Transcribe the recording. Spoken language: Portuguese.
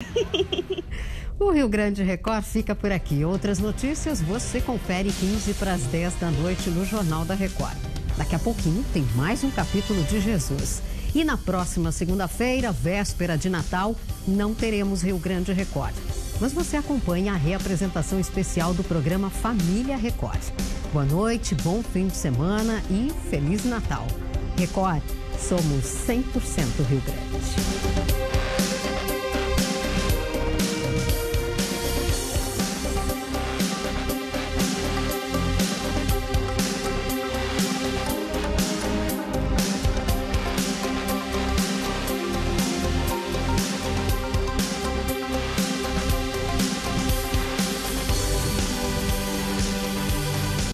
O Rio Grande Record fica por aqui. Outras notícias você confere 15 para as 10 da noite no Jornal da Record. Daqui a pouquinho tem mais um capítulo de Jesus. E na próxima segunda-feira, véspera de Natal, não teremos Rio Grande Record. Mas você acompanha a reapresentação especial do programa Família Record. Boa noite, bom fim de semana e Feliz Natal. Record, somos 100% Rio Grande.